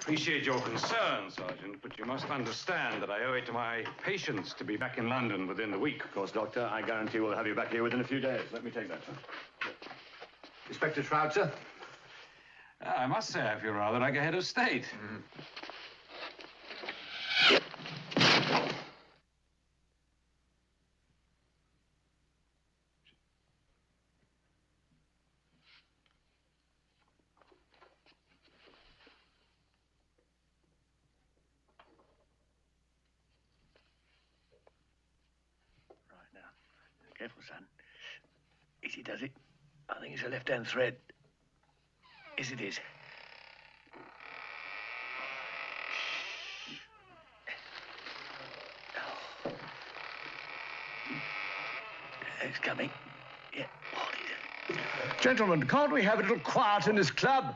appreciate your concern, Sergeant, but you must understand that I owe it to my patients to be back in London within the week. Of course, Doctor. I guarantee we'll have you back here within a few days. Let me take that, sir. Inspector Trout, sir? I must say, I feel rather like a head of state. Right Careful, son. Easy does it. I think it's a left-hand thread. Yes, it is. It's coming. Yeah. Gentlemen, can't we have a little quiet in this club?